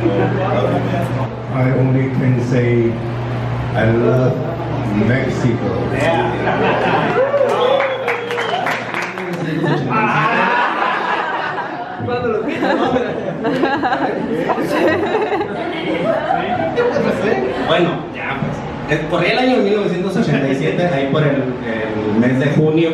I only can say I love Mexico. Bueno, ya pues. Eh, Corría el año 1987, ahí por el mes de junio,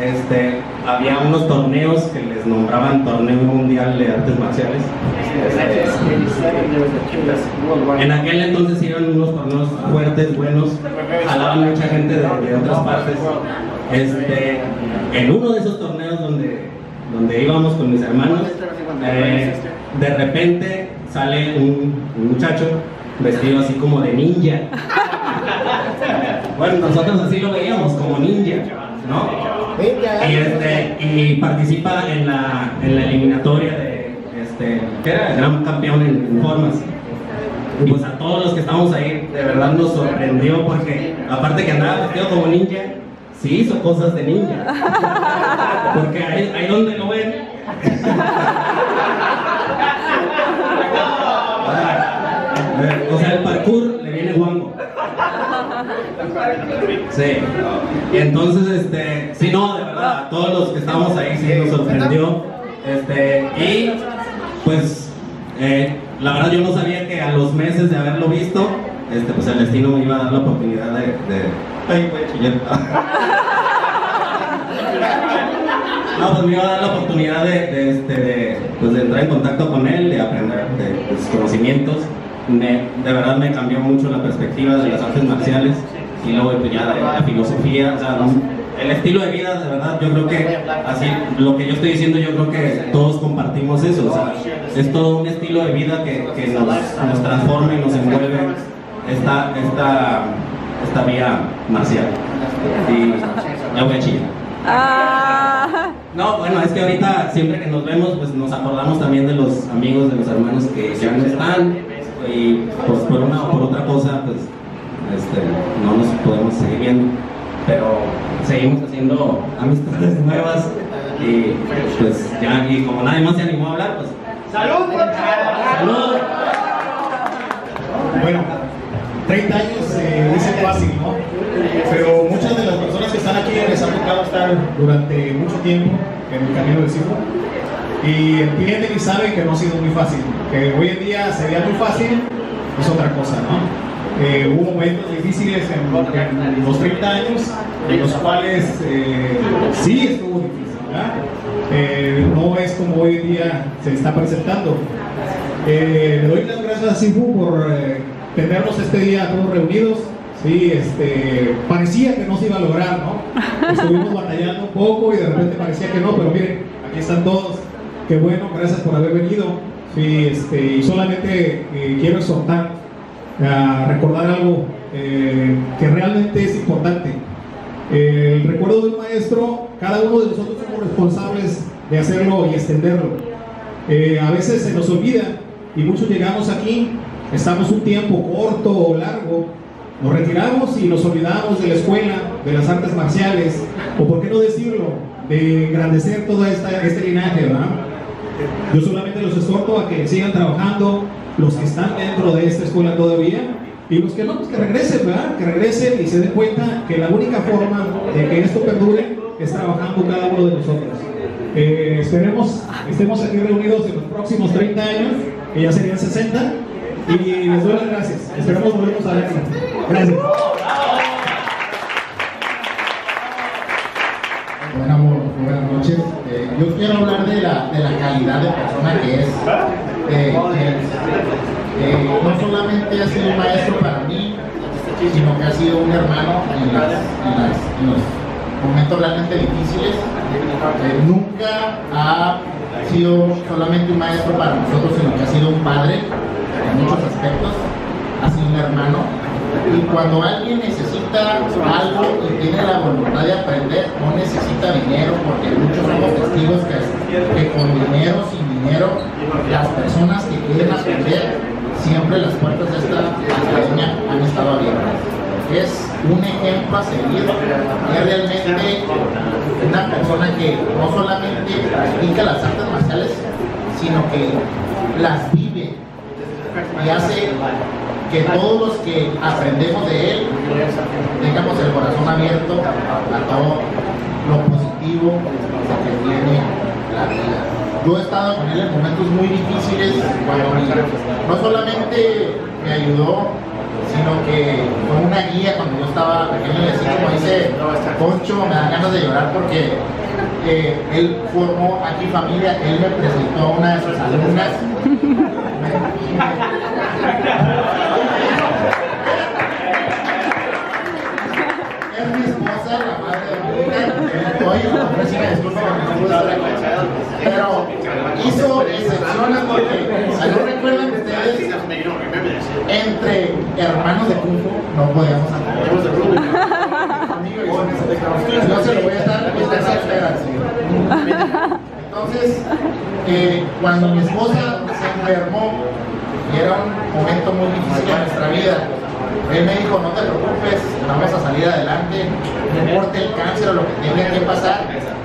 este, había unos torneos que les nombraban Torneo Mundial de Artes Marciales. En aquel entonces eran unos torneos fuertes, buenos, jalaban mucha gente de, de otras partes. Este, en uno de esos torneos donde, donde íbamos con mis hermanos, eh, de repente sale un, un muchacho vestido así como de ninja. Bueno, nosotros así lo veíamos, como ninja, ¿no? Y, este, y participa en la, en la eliminatoria de, este, que era el gran campeón en, en formas. Y pues a todos los que estamos ahí, de verdad nos sorprendió porque, aparte que andaba vestido como ninja, sí hizo cosas de ninja. Porque ahí, ahí donde lo ven. O sea, el Sí. Y entonces, este, sí, no, de verdad, todos los que estábamos ahí sí nos sorprendió. Este, y pues, eh, la verdad yo no sabía que a los meses de haberlo visto, este, pues el destino me iba a dar la oportunidad de. ay. No, pues me iba a dar la oportunidad de, este, pues de entrar en contacto con él, de aprender de, sus conocimientos. Me- de verdad me cambió mucho la perspectiva de las artes marciales y luego pues, ya de la filosofía, o sea, ¿no? el estilo de vida, de verdad, yo creo que así, lo que yo estoy diciendo, yo creo que todos compartimos eso, o sea, es todo un estilo de vida que, que nos, nos transforma y nos envuelve esta, esta, esta vía marcial. Y ya voy a chillar. Ah, No, bueno, es que ahorita siempre que nos vemos, pues nos acordamos también de los amigos, de los hermanos que ya no están y pues por una o por otra cosa, pues este, no nos podemos seguir viendo, pero seguimos haciendo amistades nuevas y pues ya, y como nadie más se animó a hablar, pues ¡Salud! ¡Salud! Bueno, 30 años eh, dicen fácil, ¿no? Pero muchas de las personas que están aquí les ha tocado estar durante mucho tiempo en el camino del circo y entienden y saben que no ha sido muy fácil. Que hoy en día sería muy fácil, es otra cosa, ¿no? Eh, hubo momentos difíciles en, en los 30 años en los cuales eh, sí estuvo difícil, ¿verdad? Eh, no es como hoy en día se está presentando. Le doy las gracias a Sifu por tenernos este día todos reunidos. Sí, este, parecía que no se iba a lograr, ¿no? Estuvimos batallando un poco y de repente parecía que no, pero miren, aquí están todos. Qué bueno, gracias por haber venido. Este, y solamente eh, quiero exhortar a recordar algo eh, que realmente es importante. El recuerdo de un maestro, cada uno de nosotros somos responsables de hacerlo y extenderlo. Eh, a veces se nos olvida y muchos llegamos aquí, estamos un tiempo corto o largo, nos retiramos y nos olvidamos de la escuela, de las artes marciales, o por qué no decirlo, de engrandecer todo este linaje, ¿verdad? Yo solamente los exhorto a que sigan trabajando, los que están dentro de esta escuela todavía, y los que no, pues que regresen, ¿verdad? Que regresen y se den cuenta que la única forma de que esto perdure es trabajando cada uno de nosotros. Eh, esperemos estemos aquí reunidos en los próximos 30 años, que ya serían 60, y les doy las gracias. Esperamos volvernos a ver. Gracias. Buenas, buenas noches. Eh, yo quiero hablar de la calidad de persona que es. eh, que, no solamente ha sido un maestro para mí, sino que ha sido un hermano en los momentos realmente difíciles. Eh, nunca ha sido solamente un maestro para nosotros, sino que ha sido un padre en muchos aspectos. Ha sido un hermano. Y cuando alguien necesita algo y tiene la voluntad de aprender, no necesita dinero, porque muchos somos que, que con dinero, sin dinero, las personas que quieren aprender, siempre las puertas de esta academia han estado abiertas. Es un ejemplo a seguir, es realmente una persona que no solamente practica las artes marciales, sino que las vive y hace que todos los que aprendemos de él tengamos el corazón abierto a todo lo positivo que tiene la vida. Yo he estado con él en momentos muy difíciles, no solamente me ayudó, sino que fue una guía cuando yo estaba pequeño y así como dice Poncho, me dan ganas de llorar porque eh, él formó aquí familia, él me presentó a una de sus alumnas. Pero hizo excepciones porque, ¿no recuerdan ustedes? Entre hermanos de Kung no podíamos no se lo voy a estar. Entonces, eh, cuando mi esposa se enfermó, y era un momento muy difícil en nuestra vida, él me dijo, no te preocupes, vamos a salir adelante, no importa el cáncer o lo que tenga que pasar,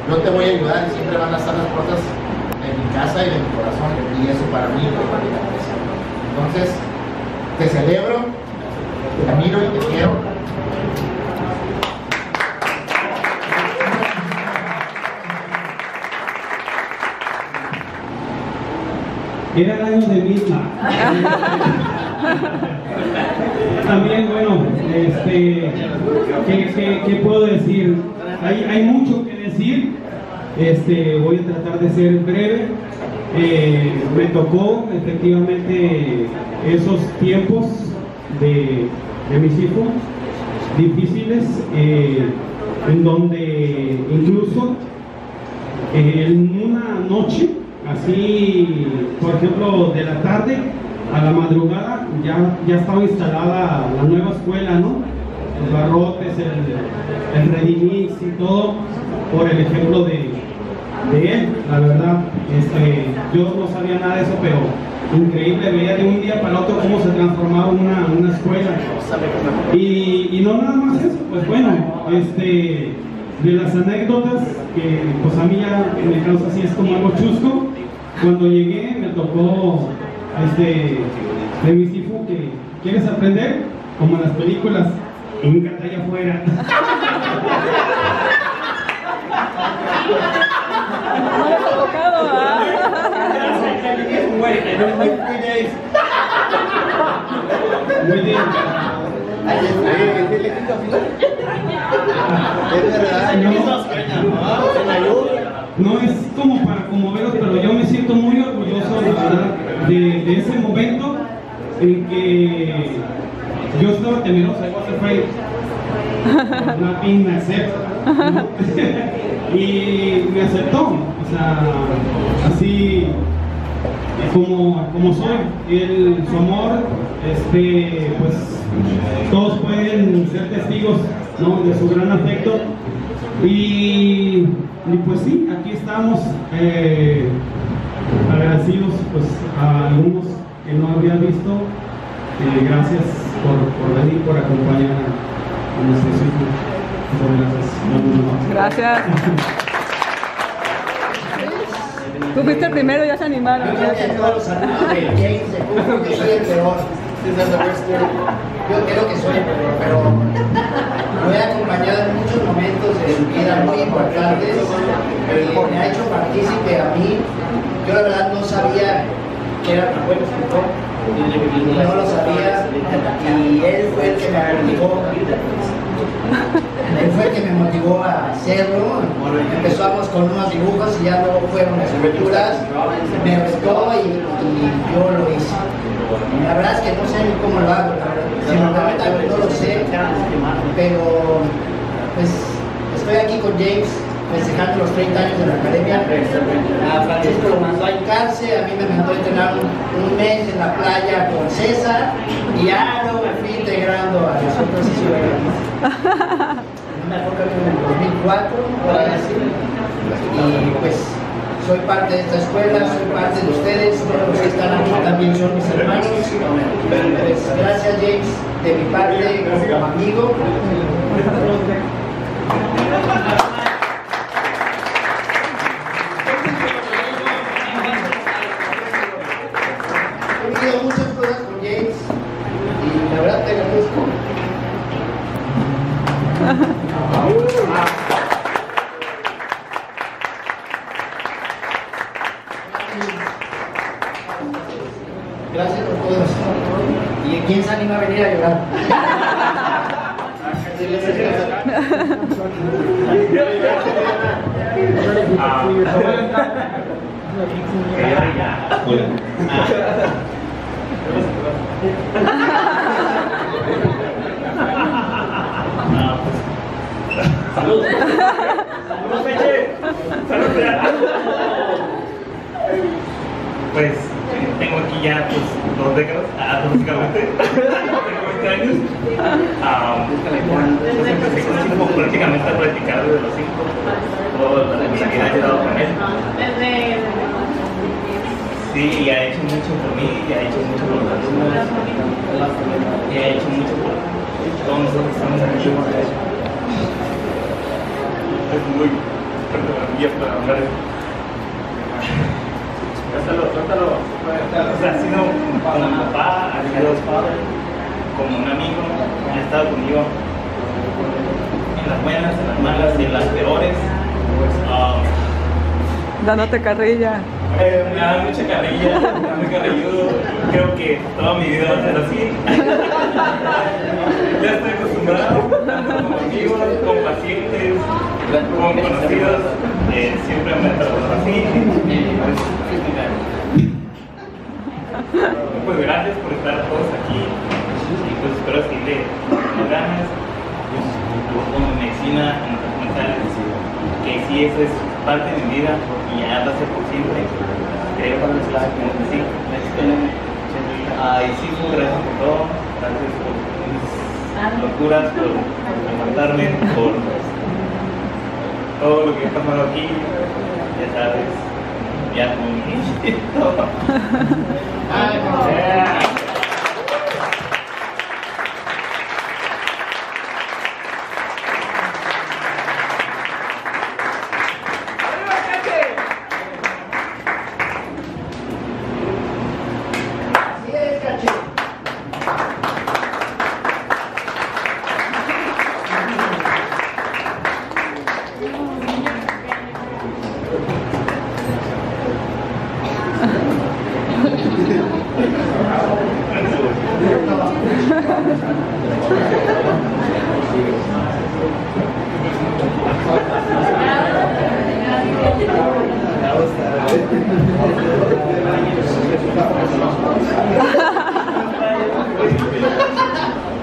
yo te voy a ayudar y siempre van a estar las puertas de mi casa y de mi corazón, y eso para mí es una gran presión. Entonces, te celebro, te admiro y te quiero. Eran años de misma. También, bueno, este, ¿qué, puedo decir? Hay, hay mucho que decir. Este, voy a tratar de ser breve. Eh, me tocó efectivamente esos tiempos de, de mis hijos difíciles, eh, en donde incluso eh, en una noche, así, por ejemplo, de la tarde a la madrugada, ya, ya estaba instalada la nueva escuela, ¿no? Los barrotes, el, el Redimix y todo, por el ejemplo de, de él, la verdad. Este, yo no sabía nada de eso, pero increíble, veía de un día para otro cómo se transformaba una, una escuela. Y, y no nada más eso, pues bueno, este, de las anécdotas que pues a mí ya el caso así es como algo chusco, cuando llegué me tocó este, de mis hijos que quieres aprender, como en las películas, híncate allá afuera. No les ha tocado, ¿ah? Muy bien. No es como para conmoveros, pero yo me siento muy orgulloso la verdad, de, de ese momento en que yo estaba temeroso, I was afraid. Nothing me accept, ¿no? y me aceptó, o sea, así como, como soy, él, su amor, este, pues todos pueden ser testigos ¿no? de su gran afecto. Y, y pues sí, aquí estamos eh, agradecidos pues, a algunos que no había visto. Eh, gracias por, por venir, por acompañar a, a nuestros hijos. Muchas gracias. Gracias. Tú fuiste el primero, ya se animaron. Yo creo que soy el peor. Yo creo que soy el peor, pero lo he acompañado en muchos momentos de su vida muy importantes y me ha hecho partícipe a mí. Yo la verdad no sabía que era tan buen escritor, no lo sabía y él fue el que me motivó. Él fue el que me motivó a hacerlo. Empezamos con unos dibujos y ya luego fueron esculturas. Me retó y, yo lo hice. La verdad es que no sé cómo lo hago. Sinceramente no lo sé. Pero pues estoy aquí con James festejando los 30 años de la academia. A Francisco lo mandó a hincarse, a mí me mandó a entrenar un, mes en la playa con César y ya luego me fui integrando a nosotros y no me acuerdo que en el 2004, por ahí así. Y pues soy parte de esta escuela, soy parte de ustedes, todos los que están aquí también son mis hermanos. Pues, gracias James, de mi parte como amigo. muchas cosas con James y la verdad te agradezco. Gracias por todo. ¿Y quién se anima a venir a llorar? Pues tengo aquí ya pues, dos décadas, ah, básicamente. tengo 20 años. Ah, empecé con cinco, prácticamente a practicar desde los 5. Toda la vida he llevado con él. Sí, y ha hecho mucho por mí, y ha hecho mucho por los alumnos, y ha hecho mucho por todos nosotros que estamos aquí. Es muy mí para hablar Trátalo, trátalo. O sea, ha sido como mi papá, ha sido como un amigo, ha estado conmigo en las buenas, en las malas y en las peores. Ah, Dándote carrilla. eh, me da mucha carrilla, muy carrilludo. Creo que toda mi vida va a ser así. ya estoy acostumbrado, tanto con amigos, con pacientes, con conocidos. Eh, siempre me he tratado así. Pues gracias por estar todos aquí. Y pues espero seguirle ganas. Con medicina, en mental, que sí, eso es parte de mi vida y ya va a ser por siempre. Creo que sí. Ay, sí, pues, gracias por todo. Gracias por mis locuras, por aguantarme, por todo lo que ha pasado aquí. Ya sabes, ya con mi Así es, caché.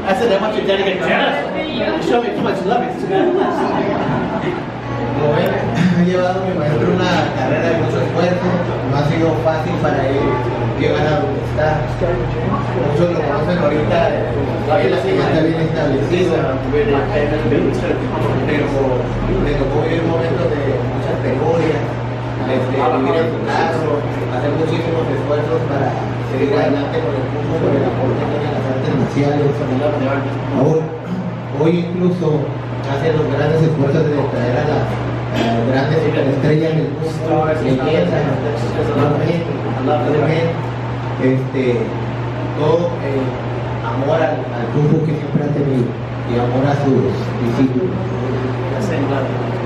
I said, I want your daddy to get jealous. You show me too much love. It's Como ven, ha llevado mi maestro una carrera de mucho esfuerzo, no ha sido fácil para él llegar a donde está. Muchos lo conocen ahorita, él así está bien establecido, pero le tocó vivir momentos de muchas penurias, desde vivir su carro, hacer muchísimos esfuerzos para seguir adelante con el curso, con el aporte que las artes marciales. Aún, hoy incluso hace los grandes esfuerzos de traer a las grandes superestrellas del mundo, leyendas, este, todo eh, amor al, al que siempre ha tenido y amor a sus discípulos.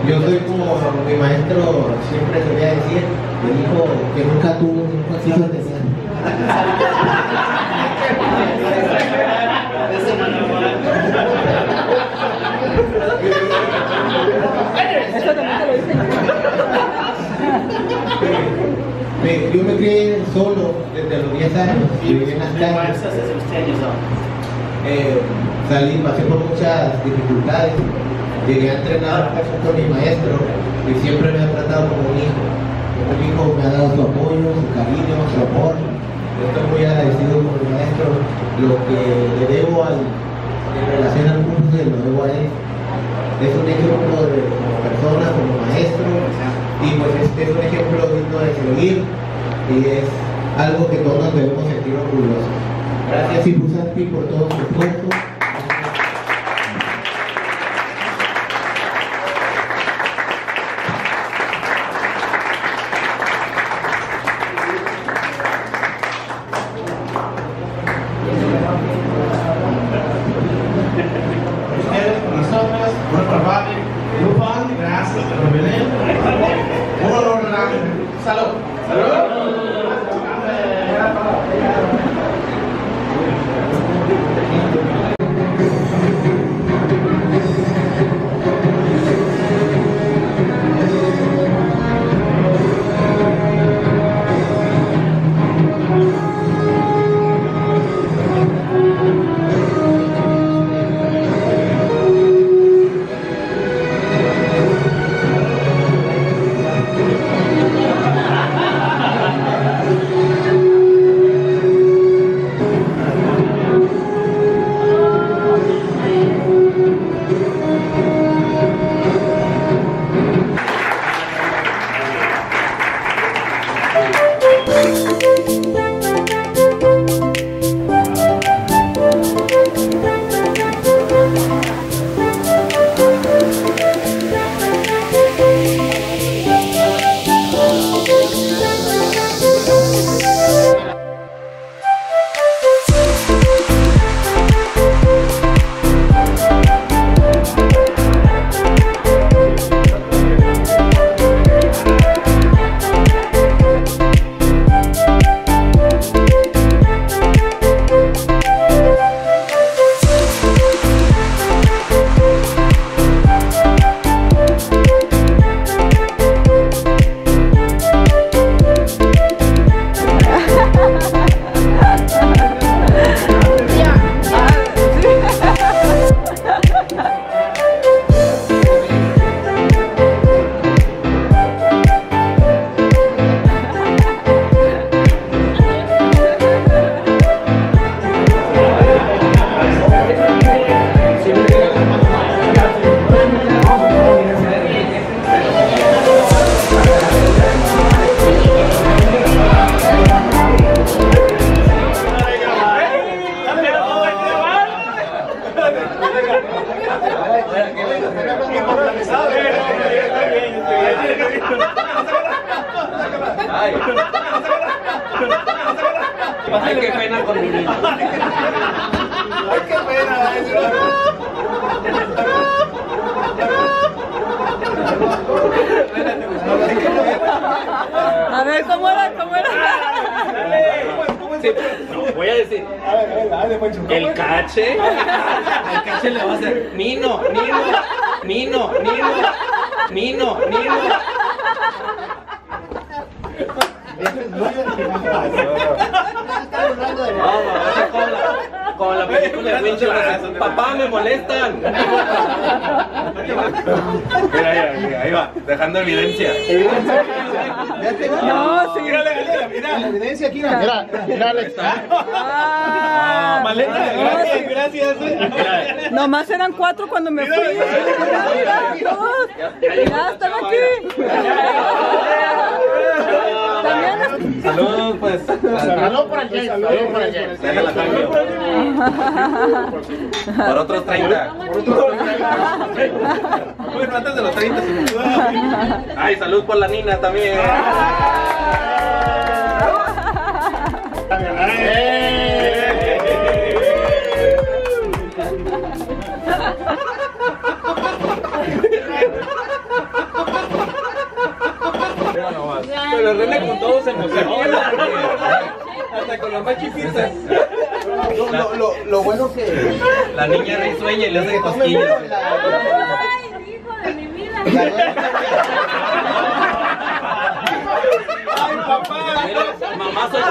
Yo soy como mi maestro siempre solía decir, me dijo que nunca tuvo lo dicen. Me- yo me crié solo desde los 10 años y viví en las calles. Eh, salí, pasé por muchas dificultades. Llegué a entrenar con mi maestro y siempre me ha tratado como un hijo. Como un hijo me ha dado su apoyo, su cariño, su amor. Yo estoy muy agradecido con mi maestro. Lo que le debo al, en relación al curso lo debo a él. Es un ejemplo de, como persona, como maestro, y pues este es un ejemplo digno de seguir y es algo que todos debemos sentir orgullosos. Gracias Ibu Santi por todo su esfuerzo. Ay, qué pena con mi niño. Ay, qué pena. A ver, ¿cómo era? ¿Cómo era? Sí, no, voy a decir. A ver, dale, Pancho. El cache. El cache le va a hacer. Nino, Nino, Nino, Nino, Nino, Nino. Película de Winchell. Papá, me molestan. Mira, mira, mira, ahí va, dejando evidencia. No, sí. Mira, la evidencia aquí. Mira, mira, Alex. Ah, Maleta, gracias, gracias. Mira, Nomás eran cuatro cuando me fui. Mira, mira. Ya están aquí. Saludos, pues. Salud por el James, salud por el James. Déjala cambio. Por otros 30. Bueno, antes de los 30. Ay, salud por la Nina también. Pero René con todos se emociona. Hasta con los más chiquitos. Lo, lo, lo bueno que. La niña risueña y le hace cosquillas. Ay, hijo de mi vida. Ay, papá. Mira, mamá soy